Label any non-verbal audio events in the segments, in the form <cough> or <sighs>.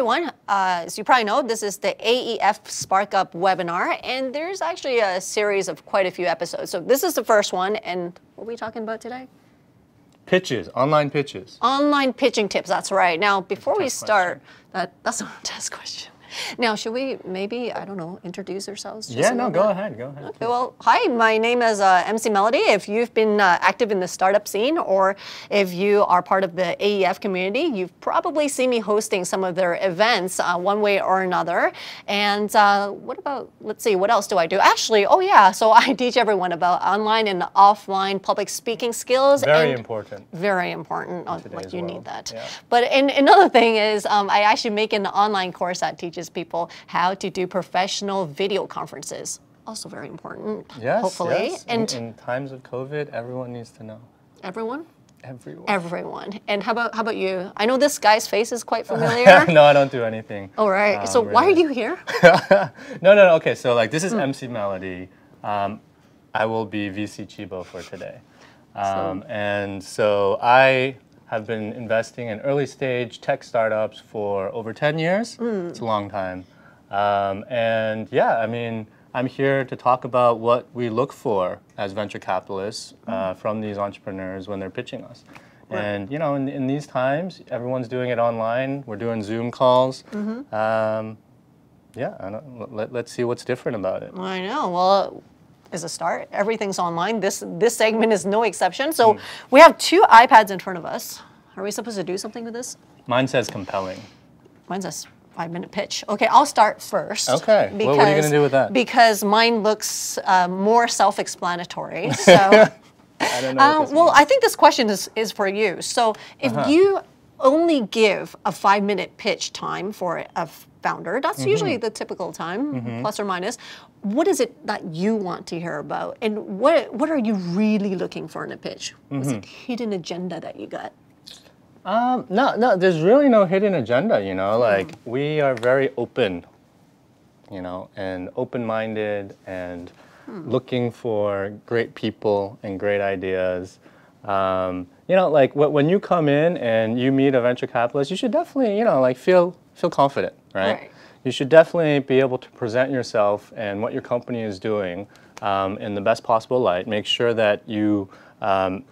everyone, uh, as you probably know, this is the AEF SparkUp webinar, and there's actually a series of quite a few episodes. So this is the first one, and what are we talking about today? Pitches, online pitches. Online pitching tips, that's right. Now, before we start, that, that's a test question. Now, should we maybe, I don't know, introduce ourselves? just Yeah, no, go ahead, go ahead. Okay, well, hi, my name is uh, MC Melody. If you've been uh, active in the startup scene or if you are part of the AEF community, you've probably seen me hosting some of their events uh, one way or another. And uh, what about, let's see, what else do I do? Actually, oh yeah, so <laughs> I teach everyone about online and offline public speaking skills. Very important. very important. Oh, like you need that. yeah. But and another thing is, um, I actually make an online course that teaches people how to do professional video conferences. Also very important. Yes, Hopefully, yes. In- and in, times of COVID, everyone needs to know. everyone, Everyone. everyone. And how about how about you? I know this guy's face is quite familiar. <laughs> no, I don't do anything. All right. um, so why are you here? <laughs> no, no, no. Okay, so like this is MC Melody. Um, I will be VC Chibo for today. Um, and so I have been investing in early stage tech startups for over 10 years. Hmm. It's a long time. Um, and yeah, I mean, I'm here to talk about what we look for as venture capitalists Hmm. uh, from these entrepreneurs when they're pitching us. And you know, in, in these times, everyone's doing it online. We're doing Zoom calls. Mm-hmm. Um, yeah, I don't, let, let's see what's different about it. I know. Well, is a start. Everything's online. This this segment is no exception. So Hmm. we have two iPads in front of us. Are we supposed to do something with this? Mine says compelling. Mine's a s- five minute pitch. Okay, I'll start first. Okay, well, what are you gonna do with that? Because mine looks uh, more self explanatory. <laughs> So, I don't know. um, well. I think this question is, is for you. So, if Uh-huh. you only give a five minute pitch time for a founder, that's usually Mm-hmm. the typical time, plus or minus. What is it that you want to hear about? And what, what are you really looking for in a pitch? What's Mm-hmm. it hidden agenda that you got? Um, no, no, there's really no hidden agenda, you know, like we are very open, you know, and open-minded and looking for great people and great ideas. Um, you know, like wh- when you come in and you meet a venture capitalist, you should definitely, you know, like feel feel confident, right? Right. You should definitely be able to present yourself and what your company is doing um, in the best possible light. Make sure that you um,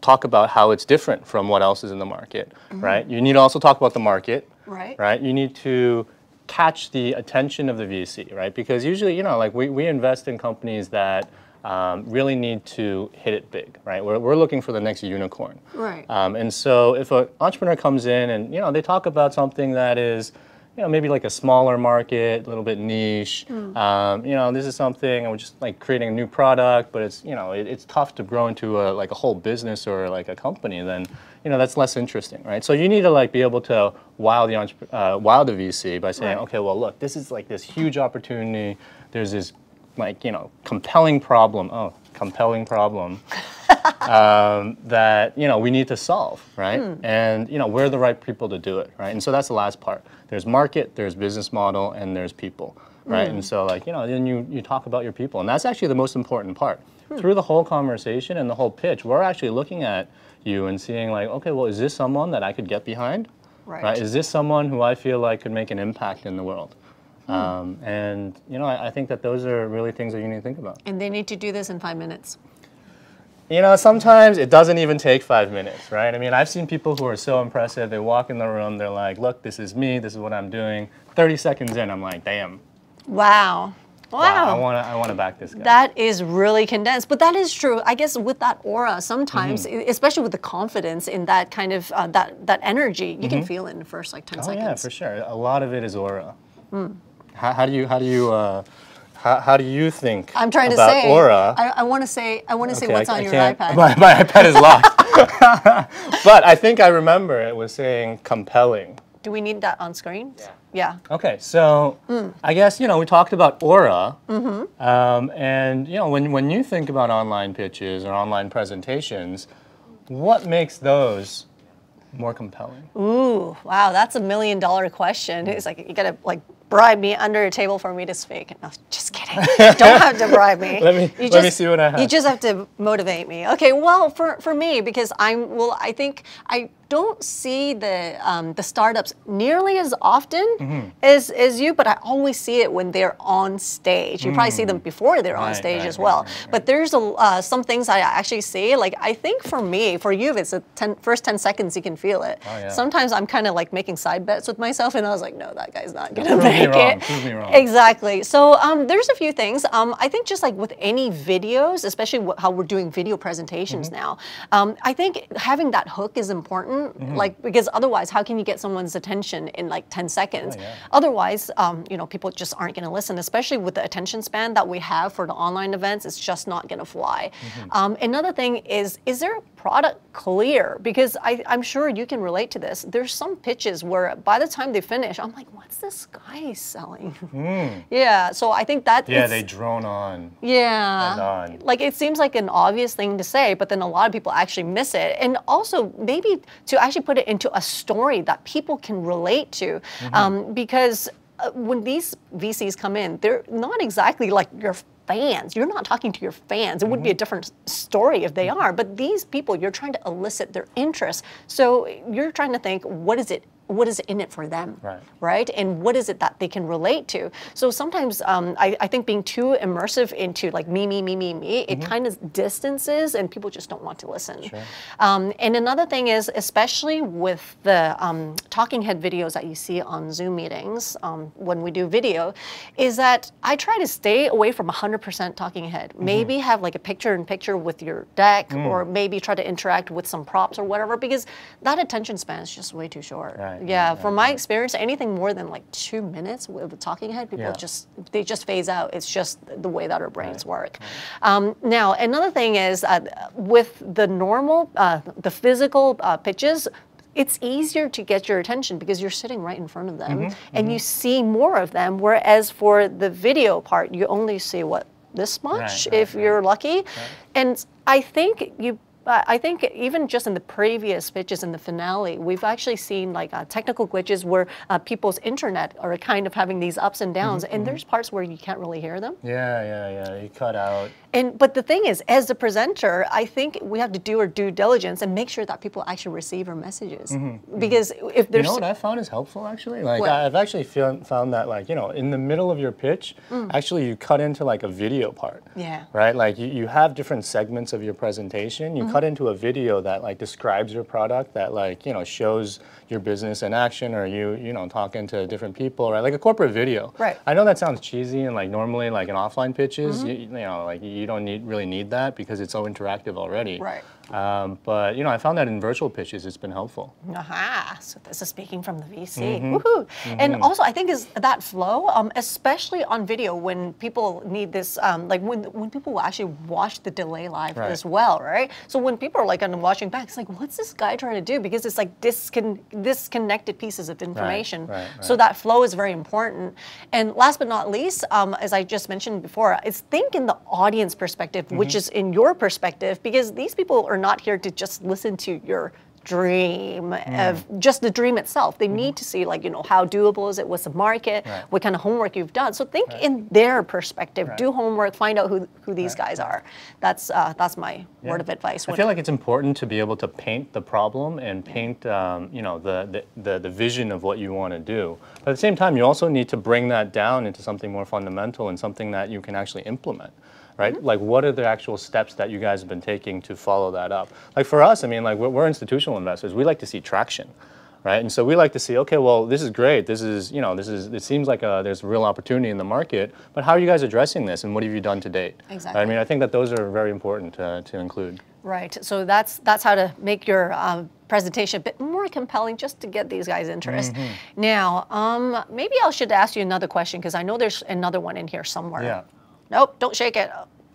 talk about how it's different from what else is in the market, right? You need to also talk about the market, Right. right? You need to catch the attention of the VC, right? Because usually, you know, like we, we invest in companies that um, really need to hit it big, right? We're, we're looking for the next unicorn. Right. Um, and so if an entrepreneur comes in and, you know, they talk about something that is, you know, maybe like a smaller market, a little bit niche. Um, you know, this is something, and we're just like creating a new product, but it's, you know, it, it's tough to grow into a, like a whole business or like a company. Then, you know, that's less interesting, right? So you need to like be able to wow the uh, wow the VC by saying, Right. okay, well, look, this is like this huge opportunity. There's this like you know compelling problem. Oh, compelling problem <laughs> um, that you know we need to solve, right? Hmm. And you know we're the right people to do it, right? And so that's the last part. There's market, there's business model, and there's people, right? Hmm. And so like you know then you you talk about your people, and that's actually the most important part. Hmm. Through the whole conversation and the whole pitch, we're actually looking at you and seeing like, okay, well, is this someone that I could get behind? Right. Is this someone who I feel like could make an impact in the world? Um, and you know, I, I think that those are really things that you need to think about. And they need to do this in five minutes. You know, sometimes it doesn't even take five minutes, right? I mean, I've seen people who are so impressive. They walk in the room, they're like, "Look, this is me. This is what I'm doing." Thirty seconds in, I'm like, "Damn, Wow. Wow. wow, I want to, I want to back this guy." That is really condensed, but that is true. I guess with that aura, sometimes, Mm-hmm. e- especially with the confidence in that kind of uh, that that energy, you can feel it in the first like ten oh seconds. yeah, for sure. A lot of it is aura. How, how do you, how do you, uh, how, how do you think I'm trying to about say. aura? I, I want to say. I want to say what's I- on I your iPad. <laughs> My, my iPad is locked. <laughs> but I think I remember it was saying compelling. Do we need that on screen? Yeah. Yeah. Okay, so I guess you know we talked about aura, Mm-hmm. um, and you know when when you think about online pitches or online presentations, what makes those more compelling? Ooh, wow, that's a million dollar question. It's like you gotta like bribe me under a table for me to speak. No, just kidding. you <laughs> don't have to bribe me. Let me- You let me see what I have. You just have to motivate me. Okay, well, for, for me, because I'm, well, I think I don't see the um, the startups nearly as often Mm-hmm. as, as you, but I always see it when they're on stage. You probably see them before they're on Mm. Stage right, as right, well. right, right. But there's a, uh, some things I actually see. Like I think for me, for you, if it's the 10, first 10 seconds, you can feel it. Oh, yeah. Sometimes I'm kind of like making side bets with myself, and I was like, no, that guy's not gonna make wrong, it. prove me wrong. Exactly. So um, there's a few things. Um, I think just like with any videos, especially how we're doing video presentations Mm-hmm. now, um, I think having that hook is important. Mm-hmm. Like because otherwise, how can you get someone's attention in like 10 seconds? Oh, yeah. Otherwise, um, you know, people just aren't going to listen. Especially with the attention span that we have for the online events, it's just not going to fly. Mm-hmm. Um, another thing is, is their product clear? Because I, I'm sure you can relate to this. There's some pitches where by the time they finish, I'm like, what's this guy selling? <laughs> Yeah, so I think that Hmm. Yeah, they drone on. yeah, and on. like it seems like an obvious thing to say, but then a lot of people actually miss it, and also maybe to actually put it into a story that people can relate to, Mm-hmm. um, because uh, when these VCs come in, they're not exactly like your fans. You're not talking to your fans. It would Mm-hmm. be a different story if they are, but these people, you're trying to elicit their interest. So you're trying to think, what is it? What is in it for them? Right. right? And what is it that they can relate to? So sometimes um, I, I think being too immersive into like me, me, me, me, me, it kind of distances and people just don't want to listen. Um, and another thing is, especially with the um, talking head videos that you see on Zoom meetings um, when we do video, is that I try to stay away from 100% talking head. Mm-hmm. Maybe have like a picture in picture with your deck Mm. or maybe try to interact with some props or whatever because that attention span is just way too short. Right, Yeah, right, from my experience, anything more than like two minutes with a talking head, people Yeah. just they just phase out. It's just the way that our brains work. Um, now, another thing is uh, with the normal, uh, the physical uh, pitches. It's easier to get your attention because you're sitting right in front of them Mm-hmm, and you see more of them. Whereas for the video part, you only see what this much right, if you're lucky. And I think you uh, I think even just in the previous pitches in the finale, we've actually seen like uh, technical glitches where uh, people's internet are kind of having these ups and downs, and there's parts where you can't really hear them. Yeah, yeah, yeah. You cut out. And but the thing is, as a presenter, I think we have to do our due diligence and make sure that people actually receive our messages. Because if Mm-hmm, You there's know what I found is helpful actually? Like What? I've actually found, found that like, you know, in the middle of your pitch, actually you cut into like a video part. Mm. Yeah. Right? Like you, you have different segments of your presentation. You cut into a video that like describes your product, that like, you know, shows your business in action or you, you know, talking to different people, right? Like a corporate video. Right. I know that sounds cheesy and like normally like in offline pitches, Mm-hmm. you, you know, like you don't need really need that because it's so interactive already. Right. Um, but you know, I found that in virtual pitches it's been helpful. Aha! So this is speaking from the VC. Mm-hmm. Woohoo! And also, I think is that flow, um, especially on video, when people need this, um, like when when people actually watch the delay live Right. as well, right? So when people are like of watching back, it's like, what's this guy trying to do? Because it's like discon- disconnected pieces of information. right, So right. that flow is very important. And last but not least, um, as I just mentioned before, is think in the audience perspective, Mm-hmm. which is in your perspective, because these people are not here to just listen to your dream Mm. of just the dream itself. They need to see like you know how doable is it, what's the market, Right. what kind of homework you've done. So think in their perspective, Right. do homework, find out who, who these guys are. That's uh, that's my word of advice. I feel like it's important to be able to paint the problem and paint, um, you know, the, the, the, the vision of what you want to do. But at the same time, you also need to bring that down into something more fundamental and something that you can actually implement. Right? Like, what are the actual steps that you guys have been taking to follow that up? Like, for us, I mean, like, we're, we're institutional investors. We like to see traction, right? And so we like to see, okay, well, this is great. This is, you know, this is, it seems like uh there's real opportunity in the market, but how are you guys addressing this and what have you done to date? Exactly. I mean, I think that those are very important to, to include. Right. So that's that's how to make your um, presentation a bit more compelling, just to get these guys' interest. Mm-hmm. Now, um, maybe I should ask you another question because I know there's another one in here somewhere. Yeah. Nope. Don't shake it.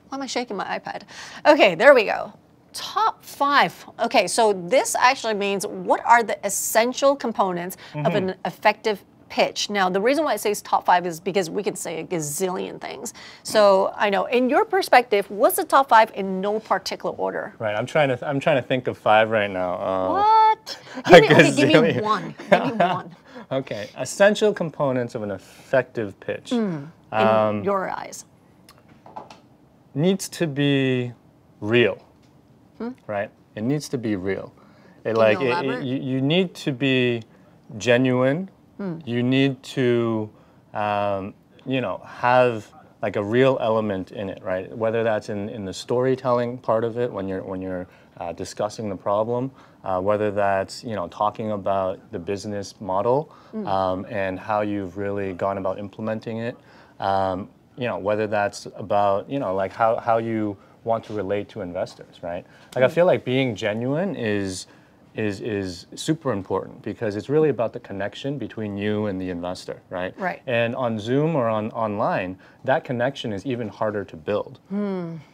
Why am I shaking my iPad? Okay, there we go. Top five. Okay, so this actually means what are the essential components of Mm-hmm. an effective pitch. Now, the reason why it says top five is because we can say a gazillion things. So I know, in your perspective, what's the top five in no particular order? Right. I'm trying to. I'm trying to think of five right now. Uh, What? <laughs> Give me, okay, give me one. Give me one. <laughs> okay. Essential components of an effective pitch. In Um, your eyes. Needs to be real, right? It needs to be real. It like it- it- you, you need to be genuine. You need to, um, you know, have like a real element in it, right? Whether that's in, in the storytelling part of it when you're when you're uh, discussing the problem, uh, whether that's you know talking about the business model um, and how you've really gone about implementing it. Um, you know, whether that's about you know like how how you want to relate to investors, right? Like I feel like being genuine is is is super important because it's really about the connection between you and the investor, right? Right. And on Zoom or on online, that connection is even harder to build,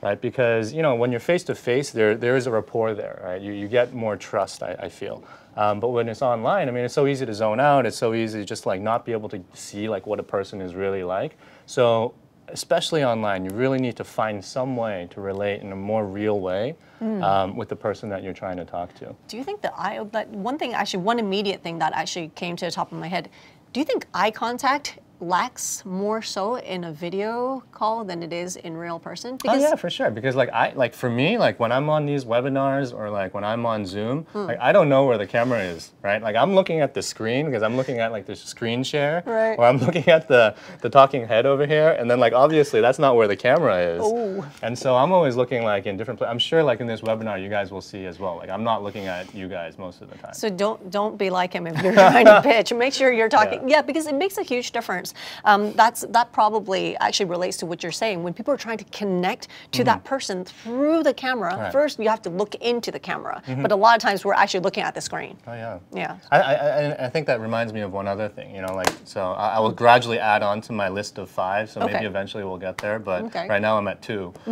right? Because you know when you're face to face, there there is a rapport there, right? You you get more trust, I, I feel. Um, but when it's online, I mean, it's so easy to zone out. It's so easy to just like not be able to see like what a person is really like. So especially online, you really need to find some way to relate in a more real way um, with the person that you're trying to talk to. Do you think that eye that one thing actually one immediate thing that actually came to the top of my head? Do you think eye contact lacks more so in a video call than it is in real person? Oh yeah, for sure. Because like I like for me, like when I'm on these webinars or like when I'm on Zoom, Hmm. like I don't know where the camera is, right? Like I'm looking at the screen because I'm looking at like the screen share, Right. or I'm looking at the the talking head over here, and then like obviously that's not where the camera is. Ooh. And so I'm always looking like in different places. I'm sure like in this webinar you guys will see as well. Like I'm not looking at you guys most of the time. So don't don't be like him if you're trying to <laughs> pitch. Make sure you're talking. Yeah, because it makes a huge difference. Um, that's that probably actually relates to what you're saying. When people are trying to connect to that person through the camera, Mm-hmm. Right. Mm-hmm. first you have to look into the camera. But a lot of times we're actually looking at the screen. Oh yeah. Yeah. I, I, I- think that reminds me of one other thing. You know, like so I, I will gradually add on to my list of five. So Okay. maybe eventually we'll get there. But Okay. right now I'm at two. <laughs>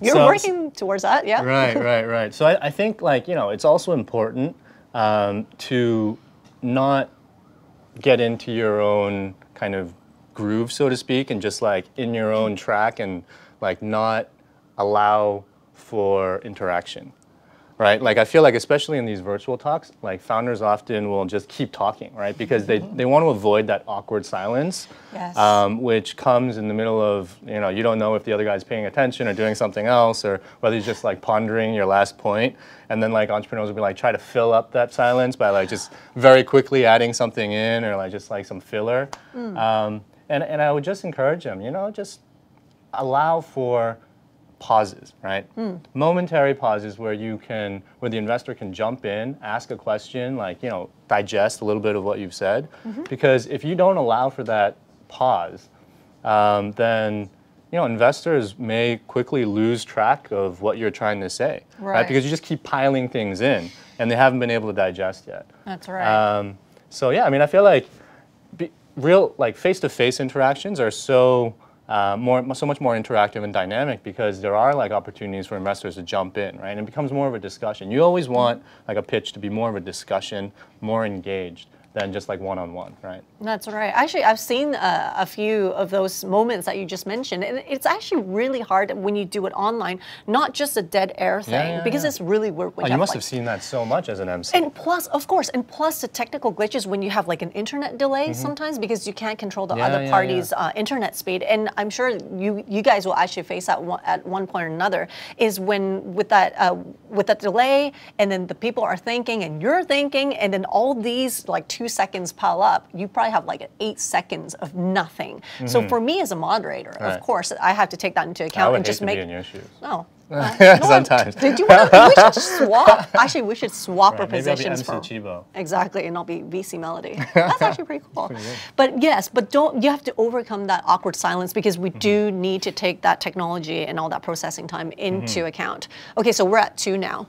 You're So- working towards that, yeah. right, right, right. So I, I think like you know it's also important um, to not get into your own kind of groove, so to speak, and just like in your own track and like not allow for interaction. Right? Like I feel like especially in these virtual talks, like founders often will just keep talking, right? Because they, they want to avoid that awkward silence, Yes. um, which comes in the middle of, you know, you don't know if the other guy's paying attention or doing something else or whether he's just like pondering your last point. And then like entrepreneurs will be like try to fill up that silence by like just very quickly adding something in or like just like some filler. Um, and, and I would just encourage them, you know, just allow for pauses, right? Momentary pauses where you can, where the investor can jump in, ask a question, like, you know, digest a little bit of what you've said. Because if you don't allow for that pause, um, then, you know, investors may quickly lose track of what you're trying to say, Right. Because you just keep piling things in and they haven't been able to digest yet. That's right. Um, so yeah, I mean, I feel like be, real like face-to-face interactions are so uh, more so much more interactive and dynamic because there are like opportunities for investors to jump in, right? And it becomes more of a discussion. You always want like a pitch to be more of a discussion, more engaged than just like one-on-one, right? That's right. Actually, I've seen uh, a few of those moments that you just mentioned, and it's actually really hard when you do it online, not just a dead air thing, yeah, because yeah. it's really weird. when Oh, you must like- have seen that so much as an MC. And plus, of course, and plus the technical glitches when you have like an internet delay sometimes because you can't control the. Yeah, other yeah, party's Uh, internet speed. And I'm sure you you guys will actually face that one, at one point or another is when with that uh, with that delay, and then the people are thinking and you're thinking, and then all these like two seconds pile up. You probably have like eight seconds of nothing. So for me as a moderator, Mm-hmm. Right. of course, I have to take that into account and just make. be <laughs> Oh. Sometimes. Did you want to, we should <laughs> swap? Actually, we should swap our Right, maybe I'll be positions MC for Chibo. exactly, and I'll be VC Melody. <laughs> That's actually pretty cool. But yes, but don't you have to overcome that awkward silence because we Mm-hmm. do need to take that technology and all that processing time into Mm-hmm. account. Okay, so we're at two now.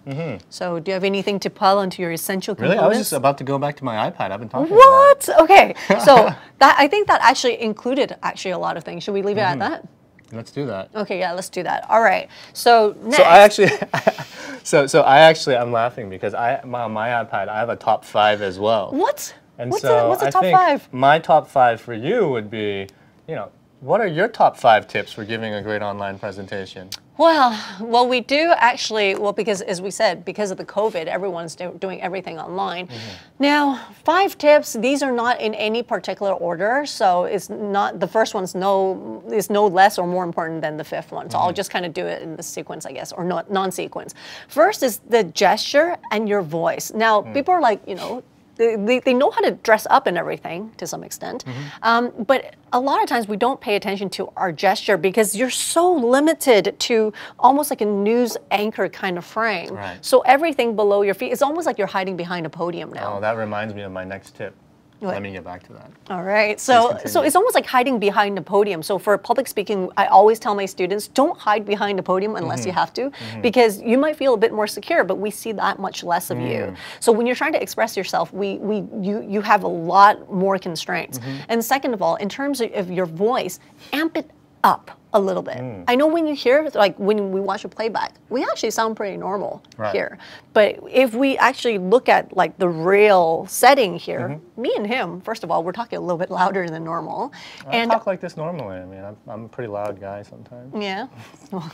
So do you have anything to pile onto your essential Really? I was just about to go back to my iPad. I've been talking about what? Okay, so that I think that actually included actually a lot of things. Should we leave it Mm-hmm. at that? Let's do that. Okay, yeah, let's do that. All right. So next. So I actually, <laughs> so so I actually I'm laughing because I my, on my iPad I have a top five as well. what? And what's so the what's I top think five? My top five for you would be, you know, what are your top five tips for giving a great online presentation? Well, well, we do actually. Well, because as we said, because of the COVID, everyone's do, doing everything online. Mm-hmm. Now, five tips. These are not in any particular order, so it's not the first one's no is no less or more important than the fifth one. So I'll mm-hmm. just kind of do it in the sequence, I guess, or not non-sequence. First is the gesture and your voice. Now, mm. people are like, you know. They, they, they know how to dress up and everything to some extent. Um, but a lot of times we don't pay attention to our gesture because you're so limited to almost like a news anchor kind of frame. Right. So everything below your feet, it's almost like you're hiding behind a podium now. Oh, that reminds me of my next tip. What? Let me get back to that. All right. So so it's almost like hiding behind a podium. So for public speaking, I always tell my students, don't hide behind a podium unless Mm-hmm. you have to because you might feel a bit more secure, but we see that much less of Mm. you. So when you're trying to express yourself, we we you you have a lot more constraints. Mm-hmm. And second of all, in terms of, of your voice, amp it up a little bit. Mm. I know when you hear like when we watch a playback, we actually sound pretty normal Right. here. But if we actually look at like the real setting here, Mm-hmm. me and him, first of all, we're talking a little bit louder than normal. I and talk like this normally. I mean, I'm, I'm a pretty loud guy sometimes. yeah. <laughs>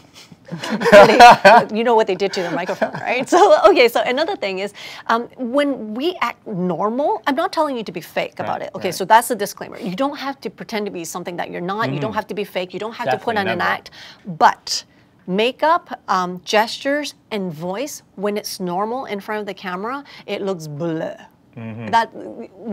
You know what they did to the microphone, <laughs> right? So, okay, so another thing is um, when we act normal, I'm not telling you to be fake about it. Okay, right. so that's the disclaimer. You don't have to pretend to be something that you're not. You don't have to be fake. You don't have to put on an act. But makeup, um, gestures, and voice, when it's normal in front of the camera, it looks bleh. Mm-hmm. That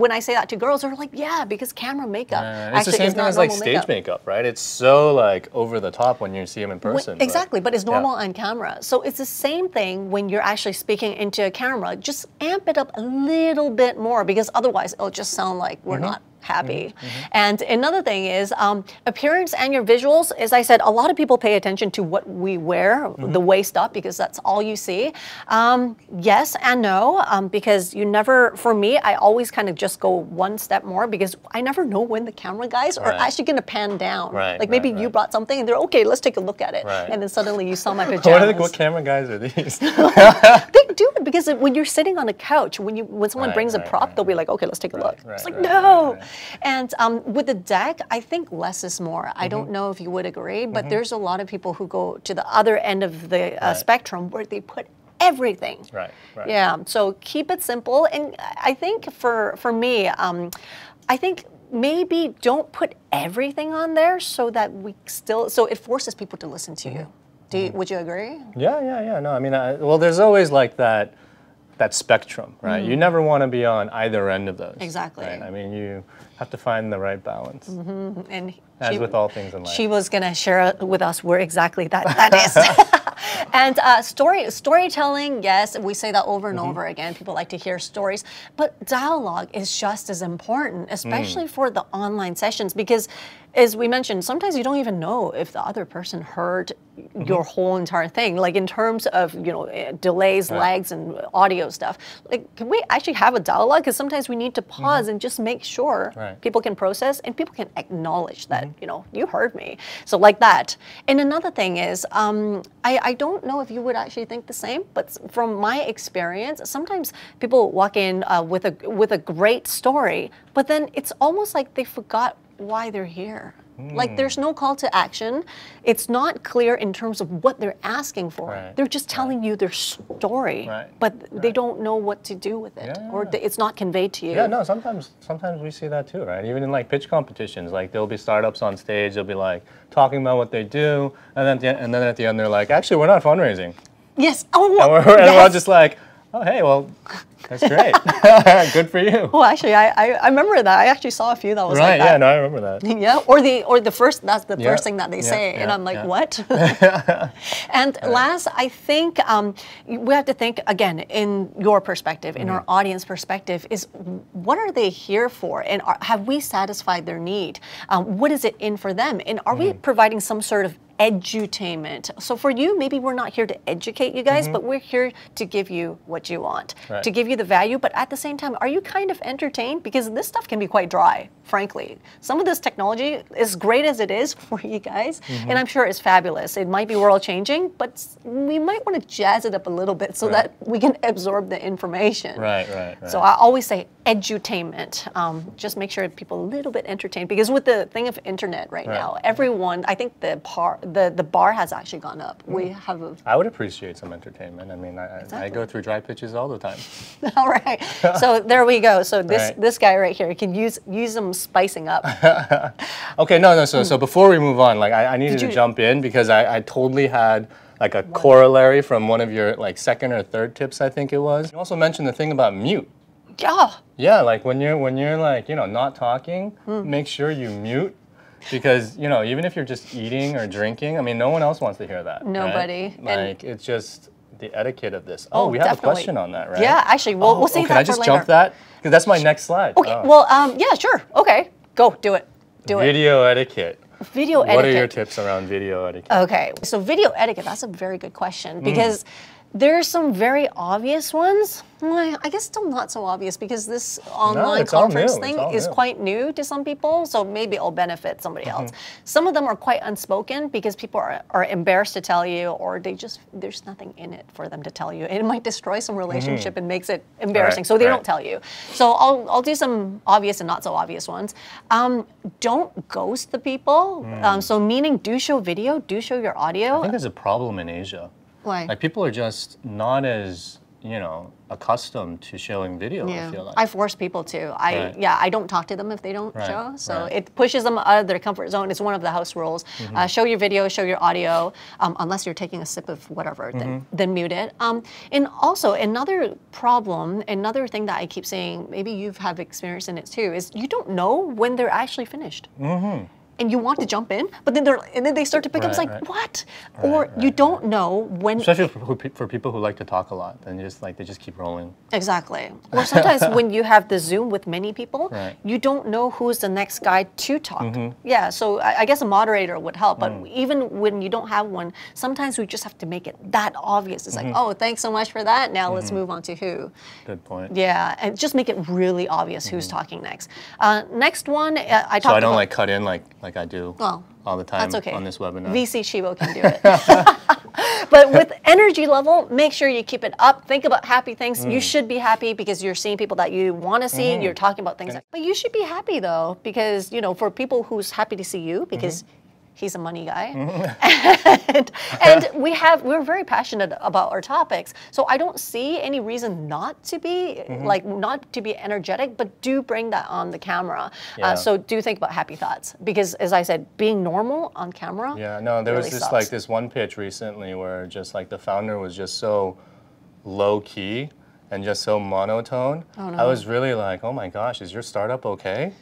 when I say that to girls, they're like, "Yeah, because camera makeup Uh, it's the same thing as like stage makeup. makeup, right? It's so like over the top when you see them in person. but- exactly, but it's yeah. normal on camera. So it's the same thing when you're actually speaking into a camera. Just amp it up a little bit more because otherwise it'll just sound like we're Mm-hmm. not happy. And another thing is um, appearance and your visuals. As I said, a lot of people pay attention to what we wear, Mm-hmm. the waist up, because that's all you see. Um, yes and no, um, because you never, for me, I always kind of just go one step more because I never know when the camera guys are Right. actually going to pan down. Right, like maybe right, you brought something and they're okay, let's take a look at it. Right. And then suddenly you saw my pajamas. <laughs> What, are the, what camera guys are these? <laughs> They do it because when you're sitting on a couch, when you when someone brings a prop, they'll be like, okay, let's take a look. it's like no. And um, with the deck, I think less is more. I Mm-hmm. don't know if you would agree, but there's a lot of people who go to the other end of the uh, Right. spectrum where they put everything. Right, right. Yeah. So keep it simple, and I think for for me, um, I think. Maybe don't put everything on there so that we still so it forces people to listen to Mm-hmm. you. Do you, would you agree? Yeah, yeah, yeah. No, I mean, I, well, there's always like that that spectrum, right? You never want to be on either end of those. Mm. Exactly. Right? I mean, you have to find the right balance, And as she- with all things in life. She was gonna share with us where exactly that, that is. <laughs> <laughs> and uh, story storytelling, yes, we say that over and Mm-hmm. over again. People like to hear stories, but dialogue is just as important, Mm. especially for the online sessions, because as we mentioned, sometimes you don't even know if the other person heard Mm-hmm. your whole entire thing. Like in terms of you know eh, delays, Right. lags, and audio stuff. Like, can we actually have a dialogue? Because sometimes we need to pause and just make sure Mm-hmm. Right. people can process and people can acknowledge that you know you heard me. So like that. And another thing is um, I, I don't know if you would actually think the same but from my experience sometimes people walk in uh, with a with a great story but then it's almost like they forgot why they're here like hmm. there's no call to action. It's not clear in terms of what they're asking for. Right, they're just telling you their story Right, but they don't know what to do with it Yeah, or it's not conveyed to you. Yeah, no, sometimes sometimes we see that too, right? Even in like pitch competitions, like there'll be startups on stage, they'll be like talking about what they do, and then at the, and then at the end they're like, actually, we're not fundraising, yes. Oh and we're, and we're all just like, oh, hey, well, that's <laughs> great, <laughs> good for you, Well, actually, I, I, I remember that. I actually saw a few that was right? like Yeah, that. no, I remember that. <laughs> Yeah, or the or the first that's the Yeah, first thing that they yeah, say, and I'm like, yeah. what? and last, I think um, we have to think again in your perspective, in our Mm-hmm. audience perspective, is what are they here for, and are, have we satisfied their need? Um, what is it in for them, and are we Mm-hmm. providing some sort of edutainment? So for you, maybe we're not here to educate you guys, but we're here to give you what you want. Right. to give you the value. But at the same time, are you kind of entertained? Because this stuff can be quite dry, frankly. Some of this technology, as great as it is <laughs> for you guys, Mm-hmm. and I'm sure it's fabulous. It might be world changing, but we might want to jazz it up a little bit so Right. that we can <laughs> absorb the information. Right, right, right. So I always say edutainment. Um, just make sure people a little bit entertained because with the thing of internet right Right. now, everyone, I think the par, the the bar has actually gone up. We Hmm. have a I would appreciate some entertainment. I mean, I, I- I go through dry pitches all the time. <laughs> all right. So there we go. So this Right. this guy right here can use use them spicing up. <laughs> Okay, no, no. So, so before we move on, like I, I needed Hmm. Did to jump in because I, I totally had like a corollary from one of your like second or third tips, I think it was. You also mentioned the thing about mute. yeah. Yeah, like when you're when you're like you know not talking, Hmm. make sure you mute because you know even if you're just eating or drinking, I mean no one else wants to hear that. right? Nobody. And- Like it's just the etiquette of this. Oh, Oh, we have definitely. a question on that, right? Yeah, actually, we'll, Oh, we'll save oh, can I just for jump that? Because that's my next slide. Okay. Oh. Well, um, yeah, sure. Okay, go do it. Do it. Video etiquette. Video etiquette. What are your tips around video etiquette? Okay, so video etiquette, that's a very good question Hmm. Because there's some very obvious ones. I guess still not so obvious because this online all conference thing is quite new to some people, so maybe it'll benefit somebody else. Mm-hmm. Some of them are quite unspoken because people are, are embarrassed to tell you or they just, there's nothing in it for them to tell you. It might destroy some relationship and makes it embarrassing, Mm-hmm. Right, so they right. don't tell you. So I'll, I'll do some obvious and not so obvious ones. Um, don't ghost the people. Um, so meaning do show video, do show your audio. I think there's a problem in Asia. Why? Like people are just not as you know accustomed to showing video. I feel like. I force people to. I Right. yeah, I don't talk to them if they don't Right, show. So right. Mm-hmm. it pushes them out of their comfort zone. It's one of the house rules. Uh, show your video, show your audio, um, unless you're taking a sip of whatever, then Mm-hmm. then mute it. Um, and also another problem, another thing that I keep saying, maybe you've have experience in it too, is you don't know when they're actually finished. And you want to jump in, but then they're and then they start to pick up. It's like right. what? or Right, you don't know when Especially for, for people who like to talk a lot, then just like they just keep rolling. Exactly. Or sometimes <laughs> when you have the Zoom with many people, Right. you don't know who's the next guy to talk. Mm-hmm. Yeah, so I, I guess a moderator would help. But mm. even when you don't have one, sometimes we just have to make it that obvious. It's like, mm-hmm. oh, thanks so much for that. Now let's mm-hmm. move on to who. Good point. Yeah, and just make it really obvious who's talking next. Uh, next one, uh, I talked So I don't about. like cut in like like I do Well, all the time okay. on this webinar. VC Chibo can do it. <laughs> but with energy level, make sure you keep it up. Think about happy things. Mm. You should be happy because you're seeing people that you want to see. Mm-hmm. You're talking about things. But you should be happy though, because you know, for people who's happy to see you, Mm-hmm. because he's a money guy, <laughs> and, and <laughs> we have we're very passionate about our topics. So I don't see any reason not to be Mm-hmm. like not to be energetic, but do bring that on the camera. Yeah. Uh, so do think about happy thoughts because, as I said, being normal on camera. Yeah, no, there was really this sucks. like this one pitch recently where just like the founder was just so low key and just so monotone. Oh, no. I was really like, oh my gosh, is your startup okay?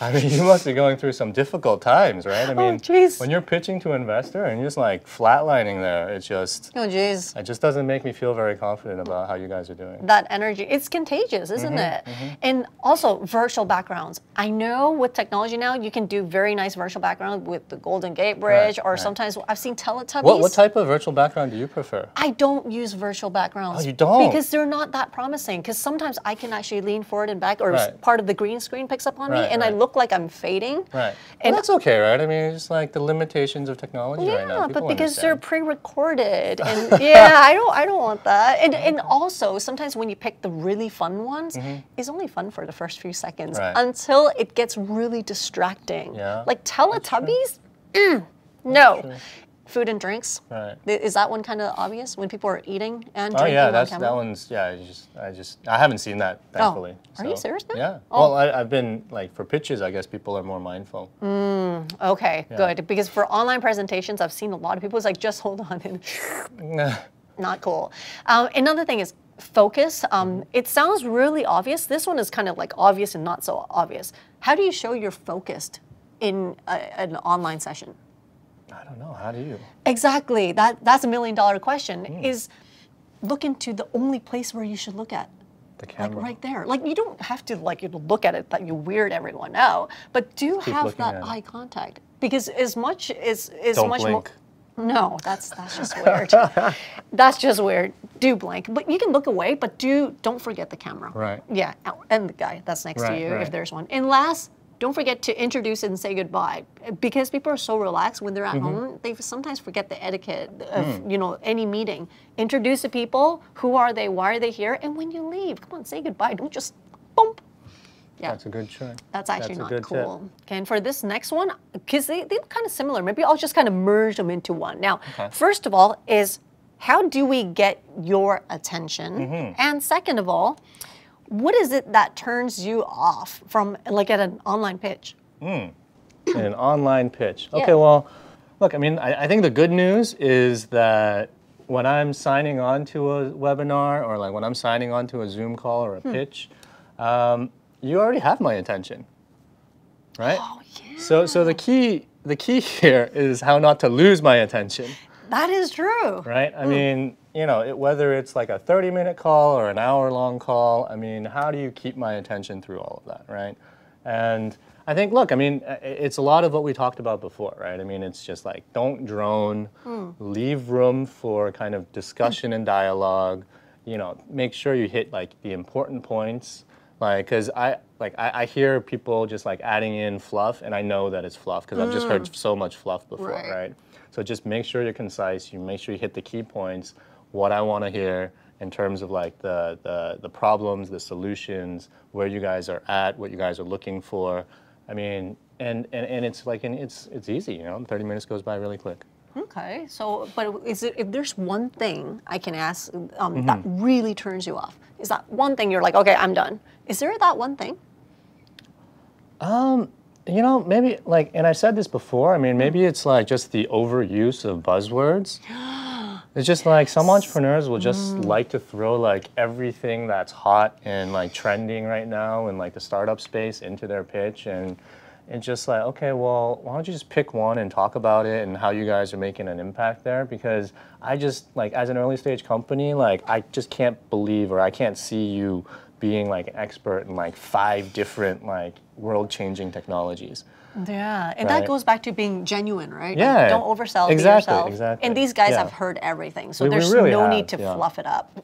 I mean, you must be going through some difficult times, right? I mean, Oh, when you're pitching to an investor and you're just like flatlining there, it just Oh, geez. it just doesn't make me feel very confident about how you guys are doing. that energy it's contagious isn't Mm-hmm, it and also virtual backgrounds i know with technology now you can do very nice virtual background with the golden gate bridge Right, or right. sometimes i've seen teletubbies What what type of virtual background do you prefer? I don't use virtual backgrounds. Oh, you don't? Because they're not that promising. Because sometimes I can actually lean forward and back, or Right. part of the green screen picks up on me, and I right. Look like I'm fading. Right. And And that's okay, right? I mean, it's like the limitations of technology Yeah, right now. but People because they're pre-recorded, and <laughs> yeah, I don't, I don't want that. And and also sometimes when you pick the really fun ones, it's only fun for the first few seconds Mm-hmm. Right. until it gets really distracting. Yeah, Like Teletubbies, Mm, no. Food and drinks. Right. Is that one kind of obvious when people are eating and drinking? Oh drinking yeah, that's camera? that one's yeah. I just I just I haven't seen that thankfully. Oh, Are you serious now? Yeah. Oh. Well, I, I've been like for pitches. I guess people are more mindful. Okay, good. Because for online presentations, I've seen a lot of people. It's like, just hold on, and <laughs> not cool. Um, another thing is focus. Um, it sounds really obvious. This one is kind of like obvious and not so obvious. How do you show you're focused in a, an online session? I don't know. How do you? Exactly. That that's a million dollar question. Hmm. Is look into the only place where you should look at. The Like camera. right there. Like you don't have to like you look at it that you weird everyone out, but do Keep have that eye contact because as much as as Don't much blink. more. No, that's that's just <laughs> weird. that's just weird. Do blink, but you can look away, but do don't forget the camera. Right. Yeah, and the guy that's next to Right, you if there's one. And last, don't forget to introduce and say goodbye because people are so relaxed when they're at Mm-hmm. home. They sometimes forget the etiquette of Mm. you know any meeting. Introduce the people. Who are they? Why are they here? And when you leave, come on, say goodbye. Don't just bump. Yeah. That's a good choice. That's actually That's not good tip. cool. Okay, and for this next one, because they, they're kind of similar, maybe I'll just kind of merge them into one. Now, Okay. first of all, is how do we get your attention? Mm-hmm. And second of all, what is it that turns you off from like at an online pitch? in an online pitch. Yeah. Okay, well, look, I mean, I, I think the good news is that when I'm signing on to a webinar or like when I'm signing on to a Zoom call or a Hmm. pitch, um, you already have my attention, right? Oh, yeah. So, so the key, the key <laughs> here is how not to lose my attention, That is true. right? I mean, you know, it, whether it's like a 30-minute call or an hour-long call, I mean, how do you keep my attention through all of that, right? And I think, look, I mean, it's a lot of what we talked about before, right? I mean, it's just like don't drone, hmm. leave room for kind of discussion and dialogue. You know, make sure you hit like the important points, like because I like I, I hear people just like adding in fluff, and I know that it's fluff because I've just heard hmm. so much fluff before, Right. right? So just make sure you're concise. You make sure you hit the key points. What I want to hear in terms of like the, the the problems, the solutions, where you guys are at, what you guys are looking for. I mean, and and, and it's like and it's it's easy. You know, 30 minutes goes by really quick. Okay, so but is it if there's one thing I can ask um, Mm-hmm. that really turns you off? Is that one thing you're like, okay, I'm done? Is there that one thing? Um, You know, maybe like, and I said this before. I mean, maybe it's like just the overuse of buzzwords. <gasps> <gasps> It's just like some entrepreneurs will just mm. like to throw like everything that's hot and like trending right now in like the startup space into their pitch, and it's just like, okay, well, why don't you just pick one and talk about it and how you guys are making an impact there? Because I just like as an early stage company, like I just can't believe or I can't see you being like an expert in like five different like world changing technologies. Yeah, and that goes back to being genuine, right? Yeah, don't oversell. exactly, yourself. exactly. And these guys Yeah. have heard everything, so We- we there's really no have, need to yeah. fluff it up.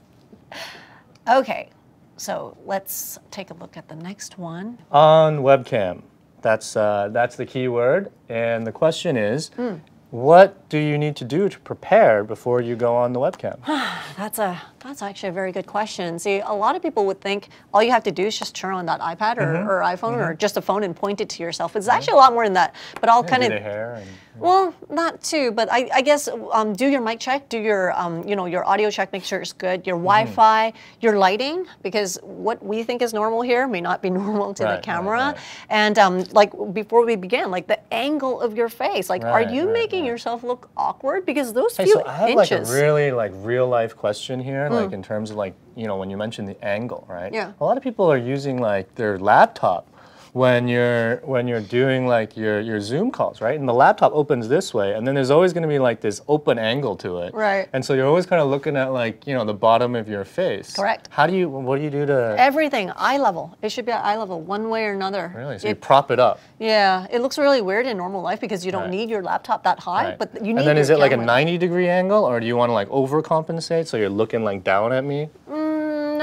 Okay, so let's take a look at the next one. On webcam, that's uh, that's the key word, and the question is, Hmm. what do you need to do to prepare before you go on the webcam? <sighs> That's a that's actually a very good question. See, a lot of people would think all you have to do is just turn on that iPad or, Mm-hmm. or iPhone or just a phone and point it to yourself. It's actually a lot more than that. But I'll kind of hair and Well, not too, but I, I guess um, do your mic check, do your um, you know your audio check, make sure it's good. Your Mm-hmm. Wi-Fi, your lighting, because what we think is normal here may not be <laughs> normal to Right, the camera. right. And um, like before we began, like the angle of your face, like are you right, making right. yourself look awkward? Because those Hey, few so I have like a inches. really like real life question here, like mm. in terms of like you know when you mentioned the angle, right? Yeah. A lot of people are using like their laptop when you're when you're doing like your your Zoom calls, right? And the laptop opens this way, and then there's always going to be like this open angle to it, Right. And so you're always kind of looking at like you know the bottom of your face. Correct. How do you what do you do to Everything eye level. It should be at eye level, one way or another. really? So you prop it up. yeah, it looks really weird in normal life because you don't Right. need your laptop that high, Right. but you need. and then is it like a 90 degree angle, or do you want to like overcompensate so you're looking like down at me?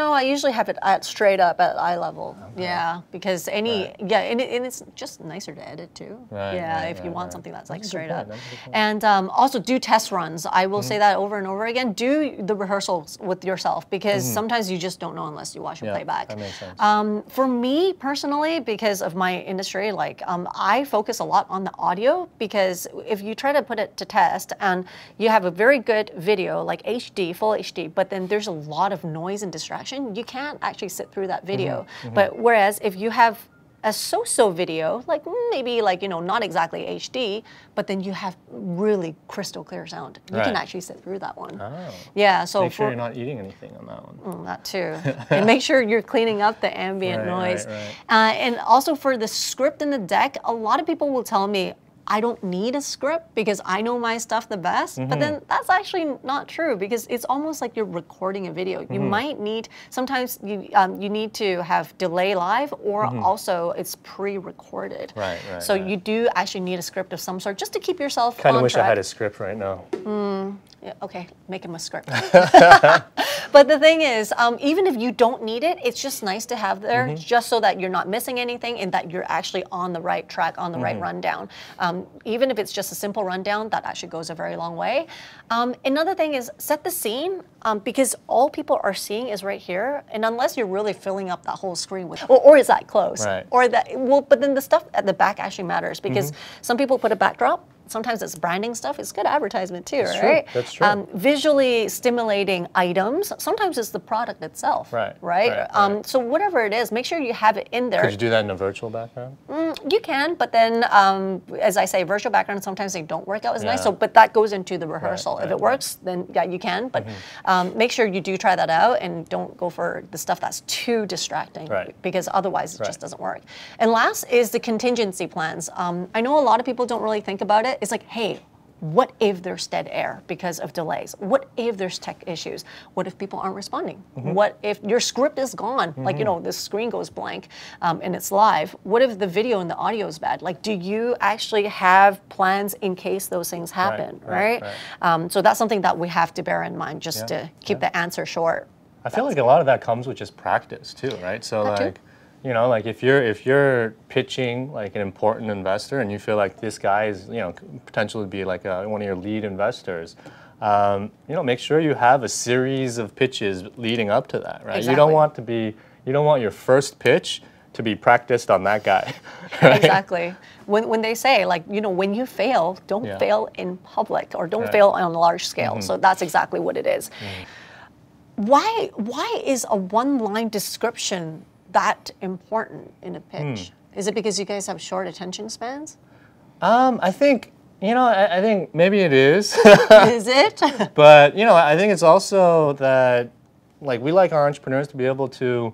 Mm, No, I usually have it at straight up at eye level. Yeah, because any Right. yeah, and, it, and it's just nicer to edit too. Right, yeah, right, if you want something that's like That's a straight up. that's a good point. And um, also do test runs. I will Mm-hmm. say that over and over again. Do the rehearsals with yourself because sometimes you just don't know unless you watch Mm-hmm. Yeah, playback. that makes sense. Um, for me personally, because of my industry, like um, I focus a lot on the audio because if you try to put it to test and you have a very good video, like HD, full HD, but then there's a lot of noise and distraction, you can't actually sit through that video. Mm-hmm, But whereas if you have a so-so video, like maybe like you know not exactly HD, but then you have really crystal clear sound. You can actually sit through that one. Oh. Yeah, so Make sure for you're not eating anything on that one. Mm, that too. <laughs> and make sure you're cleaning up the ambient Right, right, noise. right. Uh, and also for the script in the deck, a lot of people will tell me, I don't need a script because I know my stuff the best. But then Mm-hmm. that's actually not true because it's almost like you're recording a video. You Mm-hmm. might need, sometimes you, um, you need to have delay live or also it's pre recorded. Mm-hmm. Right, right, So right. you do actually need a script of some sort just to keep yourself Kind of wish track. I had a script right now. Yeah, okay, make him a script. <laughs> <laughs> but the thing is, um, even if you don't need it, it's just nice to have there, Mm-hmm. just so that you're not missing anything and that you're actually on the right track, on the right Mm-hmm. rundown. Um, even if it's just a simple rundown, that actually goes a very long way. Um, another thing is set the scene um, because all people are seeing is right here, and unless you're really filling up that whole screen with, or, or is that close, Right. or that well, but then the stuff at the back actually matters because Mm-hmm. some people put a backdrop. Sometimes it's branding stuff. It's good advertisement too, That's true. right? That's true. Um, visually stimulating items. Sometimes it's the product itself. Right, Right. right, um, right. So whatever it is, make sure you have it in there. Could you do that in a virtual background? You can, but then, um, as I say, virtual backgrounds sometimes they don't work out as nice. So, but that goes into the rehearsal. right, if it works, then yeah, you can. But Mm-hmm. um, make sure you do try that out and don't go for the stuff that's too distracting, Right. because otherwise it just doesn't work. And last is the contingency plans. Um, I know a lot of people don't really think about it. It's like, hey. What if there's dead air because of delays? What if there's tech issues? What if people aren't responding? Mm-hmm. What if your script is gone? Like, you know, the screen goes blank um, and it's live. What if the video and the audio is bad? Like, do you actually have plans in case those things happen, right, right? right. Um, so that's something that we have to bear in mind just Yeah, to keep the answer short. I feel like a lot of that comes with just practice too, right? So That too. You know, like if you're if you're pitching like an important investor and you feel like this guy is, you know, potentially be like a, one of your lead investors, um, you know, make sure you have a series of pitches leading up to that, right? Exactly. You don't want to be, you don't want your first pitch to be practiced on that guy. <laughs> right? Exactly. When, when they say, like, you know, when you fail, don't Yeah. fail in public or don't Right. fail on a large scale. Mm-hmm. So that's exactly what it is. Mm. Why, why is a one line description that important in a pitch? Is it because you guys have short attention spans? Um, I think, you know, I, I think maybe it is. <laughs> is it? <laughs> But you know, I think it's also that like we like our entrepreneurs to be able to,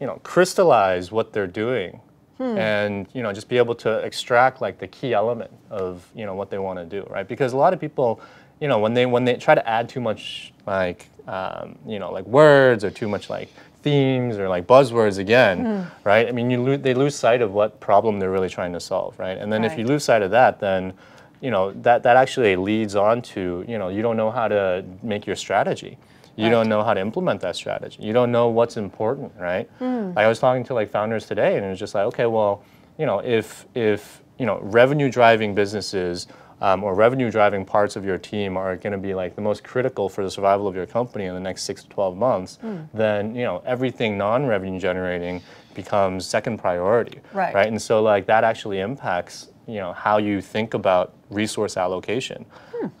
you know, crystallize what they're doing, and you know, just be able to extract like the key element of you know what they want to do, right? Because a lot of people, you know, when they when they try to add too much like um, you know like words or too much like themes or like buzzwords again, hmm. right? I mean, you lo- they lose sight of what problem they're really trying to solve, right? And then if you lose sight of that, then you know that that actually leads on to you know you don't know how to make your strategy you Right. don't know how to implement that strategy you don't know what's important right like i was talking to like founders today and it was just like okay well you know if if you know revenue driving businesses um, or revenue driving parts of your team are going to be like the most critical for the survival of your company in the next six to 12 months then you know everything non-revenue generating becomes second priority Right. right? And so like that actually impacts you know how you think about resource allocation.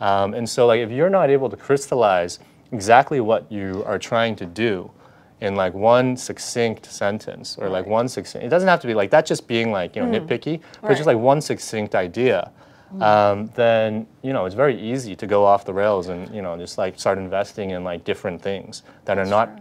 Um, and so like if you're not able to crystallize exactly what you are trying to do in like one succinct sentence or like one succinct it doesn't have to be like that just being like you know nitpicky but it's just like one succinct idea um, then you know it's very easy to go off the rails and you know just like start investing in like different things that are not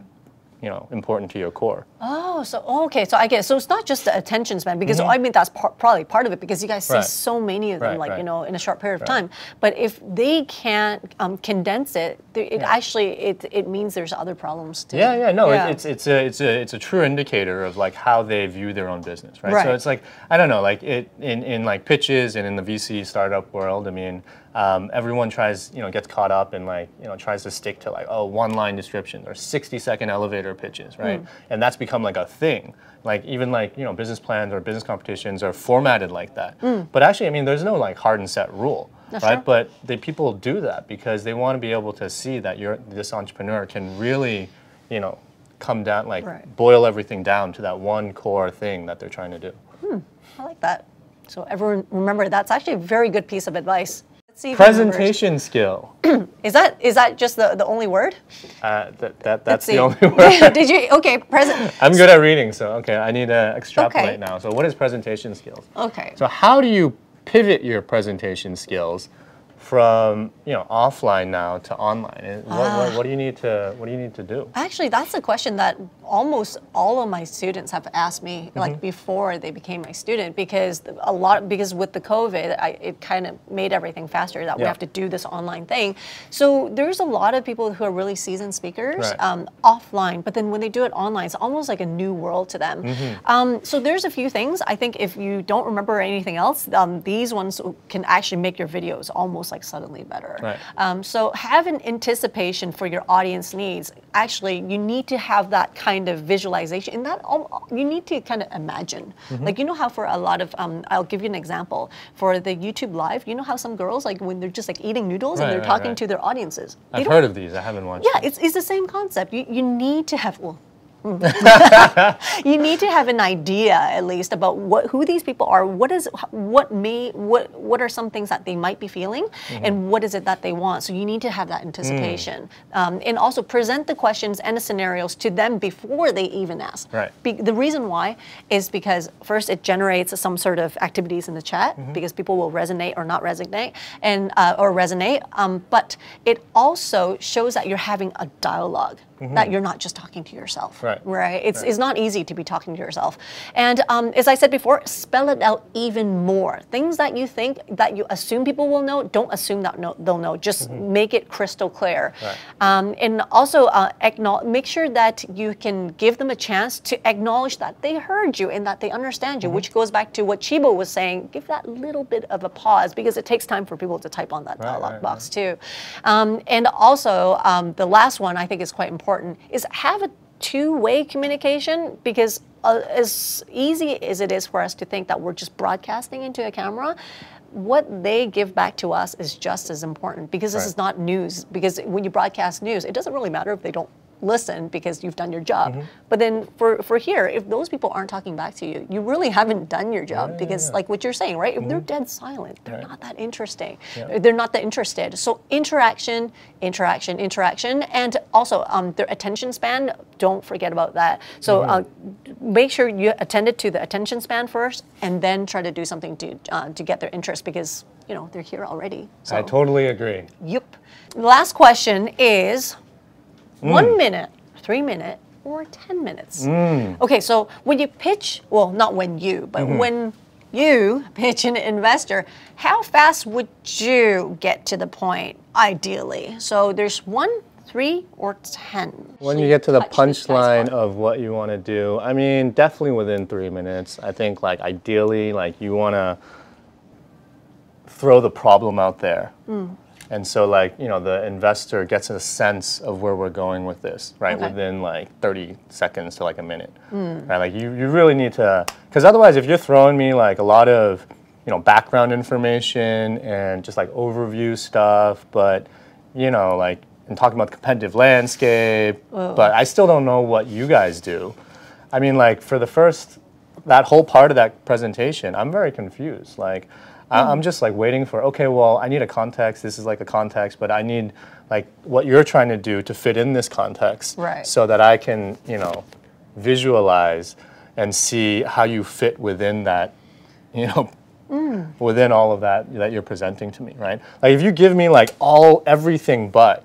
you know important to your core Oh, so okay, so I get so it's not just the attention span because I mean that's par- probably part of it because you guys see. Right. so many of them Right, like you know in a short period of time. But if they can't um, condense it, it actually it, it means there's other problems too. Yeah, yeah, no, Yeah. It, it's it's a it's a it's a true indicator of like how they view their own business, right? Right. So it's like I don't know, like it in in like pitches and in the VC startup world. I mean, um, everyone tries, you know, gets caught up and like you know tries to stick to like oh one line descriptions or sixty second elevator pitches, right? Hmm. And that's become like a thing. Like even like you know business plans or business competitions are formatted like that. But actually, I mean, there's no like hard and set rule. Hmm. Right, but the people do that because they want to be able to see that you're this entrepreneur can really, you know, come down like Right. boil everything down to that one core thing that they're trying to do. I like that. So everyone remember that's actually a very good piece of advice. Let's see if you. Presentation skill. <clears throat> Is that is that just the, the only word? Uh, that, that, that's the only <laughs> word. <laughs> Did you okay, present I'm good at reading, so okay, I need to extrapolate Okay. now. So what is presentation skills? Okay. So how do you pivot your presentation skills from you know offline now to online? What, Ah. what, what do you need to what do you need to do? Actually, that's a question that almost all of my students have asked me, Mm-hmm. like before they became my student, because a lot because with the COVID, I, it kind of made everything faster that we have to do this online thing. So there's a lot of people who are really seasoned speakers Right. um, offline, but then when they do it online, it's almost like a new world to them. Mm-hmm. Um, so there's a few things. I think if you don't remember anything else, um, these ones can actually make your videos almost almost like suddenly better. Right. Um, so have an anticipation for your audience needs. Actually, you need to have that kind of visualization. And that you need to kind of imagine. Mm-hmm. Like you know how for a lot of, um, I'll give you an example. For the YouTube live, you know how some girls like when they're just like eating noodles Right, and they're right, talking to their audiences. I've heard of these. I haven't watched. Yeah, them. it's, it's the same concept. You, you need to have, well, <laughs> you need to have an idea at least about what who these people are what is what may what what are some things that they might be feeling Mm-hmm. and what is it that they want so you need to have that anticipation Mm. um, and also present the questions and the scenarios to them before they even ask Right. Be- the reason why is because first it generates some sort of activities in the chat Mm-hmm. because people will resonate or not resonate and uh, or resonate um, but it also shows that you're having a dialogue that you're not just talking to yourself. Mm-hmm. Right. right? It's, Right. it's not easy to be talking to yourself. And um, as i said before spell it out even more. Things that you think that you assume people will know don't assume that no, they'll know. Just make it crystal clear. Right. um, and also uh, acknow- make sure that you can give them a chance to acknowledge that they heard you and that they understand you which goes back to what chibo was saying. Give that little bit of a pause because it takes time for people to type on that Right, dialogue box too. Um, and also um, the last one i think is quite important is have a two-way communication because uh, as easy as it is for us to think that we're just broadcasting into a camera what they give back to us is just as important because this Right. is not news because when you broadcast news it doesn't really matter if they don't listen because you've done your job Mm-hmm. but then for, for here if those people aren't talking back to you you really haven't done your job yeah, because yeah. Mm-hmm. like what you're saying right if they're dead silent they're Right. not that interesting Yeah. they're not that interested so interaction interaction interaction and also um, their attention span don't forget about that so uh, make sure you attend it to the attention span first and then try to do something to uh, to get their interest because you know they're here already so I totally agree. Yep. The last question is Mm. one minute, three minute, or 10 minutes. Mm. Okay, so when you pitch, well, not when you, but Mm-hmm. when you <laughs> pitch an investor, how fast would you get to the point ideally? So there's one, three, or 10. When you get to the Touch this guy's punchline of what you want to do, I mean, definitely within three minutes. I think, like, ideally, like, you want to throw the problem out there. Mm. And so, like, you know, the investor gets a sense of where we're going with this, right? Okay. Within like 30 seconds to like a minute, hmm. right? Like, you, you really need to, because otherwise, if you're throwing me like a lot of, you know, background information and just like overview stuff, but, you know, like, and talking about the competitive landscape, but I still don't know what you guys do. I mean, like, for the first, that whole part of that presentation, I'm very confused. Like, I- I'm just like waiting for, okay, well, I need a context. This is like a context, but I need like what you're trying to do to fit in this context Right. so that I can, you know, visualize and see how you fit within that, you know, mm. within all of that that you're presenting to me, right? Like if you give me like all everything but,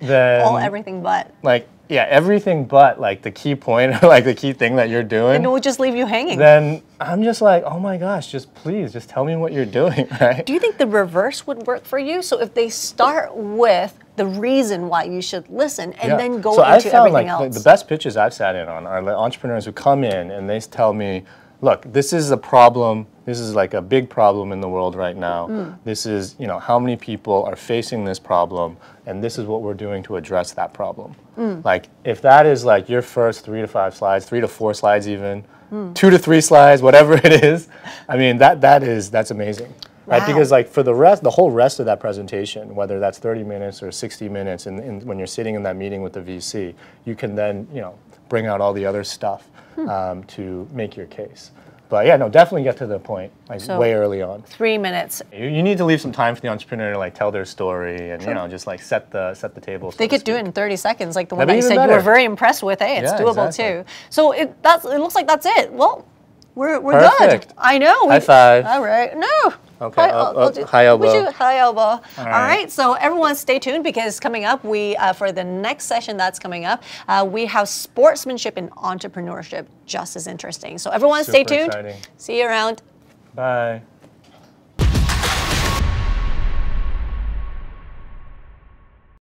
then All everything but. like yeah, everything but like the key point, <laughs> like the key thing that you're doing And it will just leave you hanging. then I'm just like, oh my gosh, just please, just tell me what you're <laughs> doing, right? Do you think the reverse would work for you? So if they start with the reason why you should listen and Yeah. then go so into found everything like the- else. The, best pitches I've sat in on are the entrepreneurs who come in and they tell me, look, this is a problem. This is like a big problem in the world right now. Mm. This is, you know, how many people are facing this problem, and this is what we're doing to address that problem. Mm. Like, if that is like your first three to five slides, three to four slides, even Mm. two to three slides, whatever <laughs> it is, I mean, that that is that's amazing. Right, Wow. because like for the rest, the whole rest of that presentation, whether that's 30 minutes or 60 minutes, and when you're sitting in that meeting with the VC, you can then you know bring out all the other stuff Hmm. um, to make your case. But yeah, no, definitely get to the point like So- way early on. Three minutes. You, you need to leave some time for the entrepreneur to like tell their story and you know just like set the set the table. They could do it in 30 seconds, like the one That'd that you said even you were very impressed with. Hey, it's Yeah, doable exactly. too. So it that's it looks like that's it. Well, we're, we're Perfect. good. I know. we- High five. All right. No. Okay, High, up, I'll up, do- high elbow. would you- high elbow. All right. right. So everyone, stay tuned because coming up, we uh, for the next session that's coming up, uh, we have sportsmanship and entrepreneurship, just as interesting. So everyone, stay tuned. exciting. See you around. Bye.